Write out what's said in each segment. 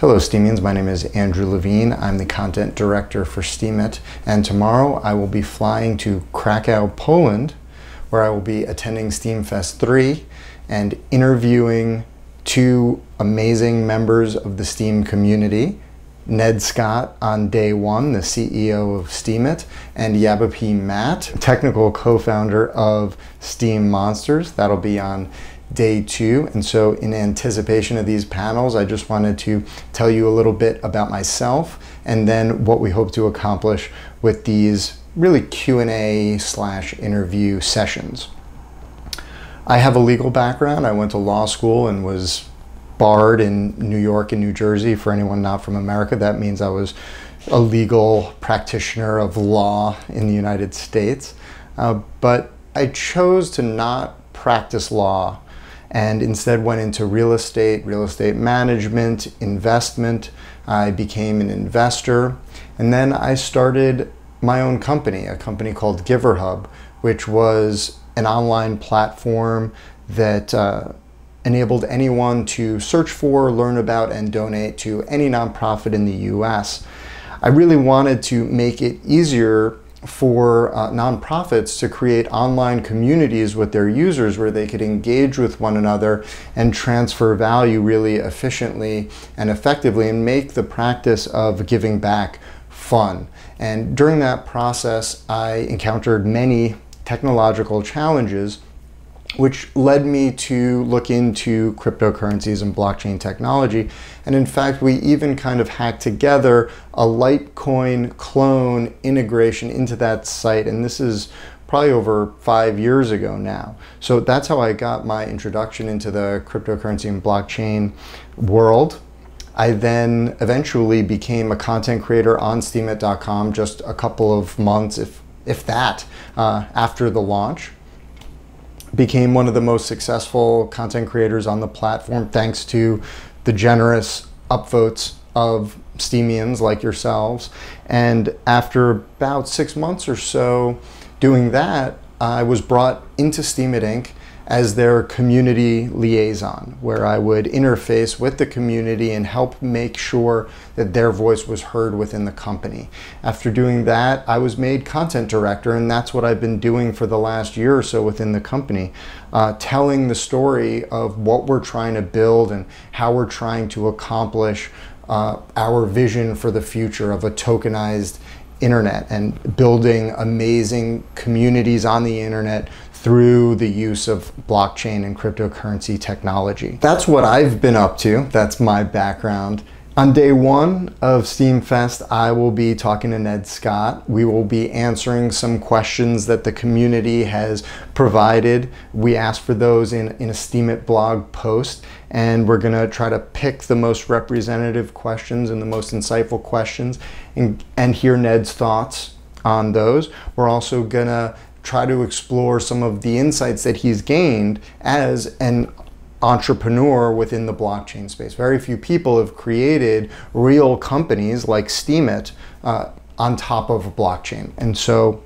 Hello Steemians, my name is Andrew Levine. I'm the content director for Steemit and tomorrow I will be flying to Krakow, Poland where I will be attending SteemFest 3 and interviewing two amazing members of the Steem community. Ned Scott on day one, the CEO of Steemit, and P. Matt, technical co-founder of Steem Monsters. That'll be on day two. And so in anticipation of these panels, I just wanted to tell you a little bit about myself and then what we hope to accomplish with these really Q&A slash interview sessions. I have a legal background. I went to law school and was barred in New York and New Jersey. For anyone not from America, that means I was a legal practitioner of law in the United States. Uh, but I chose to not practice law and instead went into real estate, real estate management, investment. I became an investor. And then I started my own company, a company called GiverHub, which was an online platform that uh, enabled anyone to search for, learn about, and donate to any nonprofit in the US. I really wanted to make it easier for uh, nonprofits to create online communities with their users where they could engage with one another and transfer value really efficiently and effectively and make the practice of giving back fun. And during that process, I encountered many technological challenges which led me to look into cryptocurrencies and blockchain technology. And in fact, we even kind of hacked together a Litecoin clone integration into that site. And this is probably over five years ago now. So that's how I got my introduction into the cryptocurrency and blockchain world. I then eventually became a content creator on steemit.com just a couple of months, if, if that, uh, after the launch became one of the most successful content creators on the platform thanks to the generous upvotes of Steemians like yourselves. And after about six months or so doing that, I was brought into Steem Steemit Inc as their community liaison, where I would interface with the community and help make sure that their voice was heard within the company. After doing that, I was made content director, and that's what I've been doing for the last year or so within the company, uh, telling the story of what we're trying to build and how we're trying to accomplish uh, our vision for the future of a tokenized internet and building amazing communities on the internet through the use of blockchain and cryptocurrency technology. That's what I've been up to. That's my background. On day one of SteemFest, I will be talking to Ned Scott. We will be answering some questions that the community has provided. We asked for those in, in a Steemit blog post, and we're gonna try to pick the most representative questions and the most insightful questions and, and hear Ned's thoughts on those. We're also gonna try to explore some of the insights that he's gained as an entrepreneur within the blockchain space. Very few people have created real companies like Steemit uh, on top of a blockchain. And so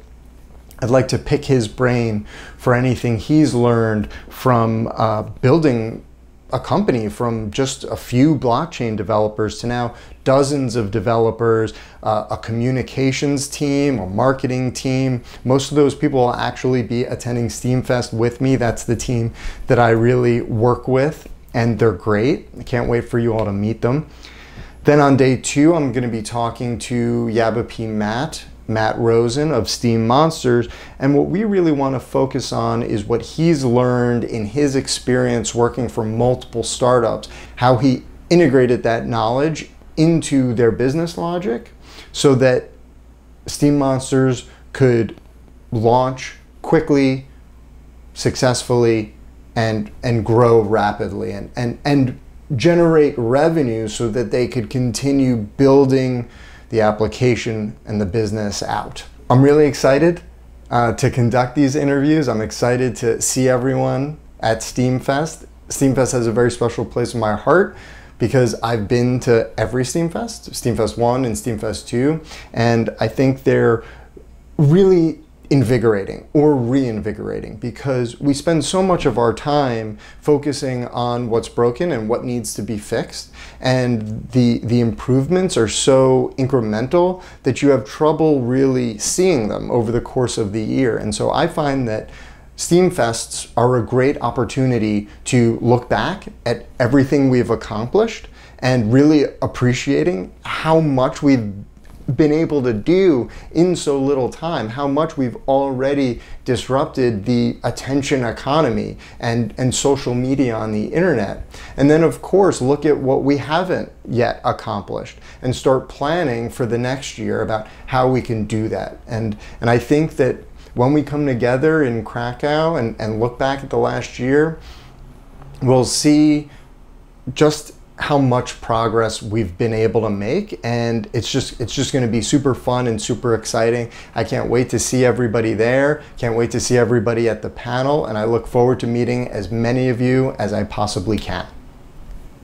I'd like to pick his brain for anything he's learned from uh, building a company from just a few blockchain developers to now dozens of developers, uh, a communications team, a marketing team. Most of those people will actually be attending SteemFest with me. That's the team that I really work with, and they're great. I can't wait for you all to meet them. Then on day two, I'm going to be talking to P. Matt, Matt Rosen of Steem Monsters. And what we really want to focus on is what he's learned in his experience working for multiple startups, how he integrated that knowledge into their business logic so that Steem Monsters could launch quickly, successfully, and, and grow rapidly and, and, and generate revenue so that they could continue building the application and the business out. I'm really excited uh, to conduct these interviews. I'm excited to see everyone at SteemFest. SteemFest has a very special place in my heart because I've been to every SteemFest, SteemFest 1 and SteemFest 2, and I think they're really invigorating or reinvigorating because we spend so much of our time focusing on what's broken and what needs to be fixed. And the the improvements are so incremental that you have trouble really seeing them over the course of the year. And so I find that Steem Fests are a great opportunity to look back at everything we've accomplished and really appreciating how much we've been able to do in so little time, how much we've already disrupted the attention economy and, and social media on the internet. And then, of course, look at what we haven't yet accomplished and start planning for the next year about how we can do that. And, and I think that when we come together in Krakow and, and look back at the last year, we'll see just how much progress we've been able to make and it's just it's just going to be super fun and super exciting. I can't wait to see everybody there. Can't wait to see everybody at the panel and i look forward to meeting as many of you as i possibly can